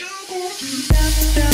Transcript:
you go.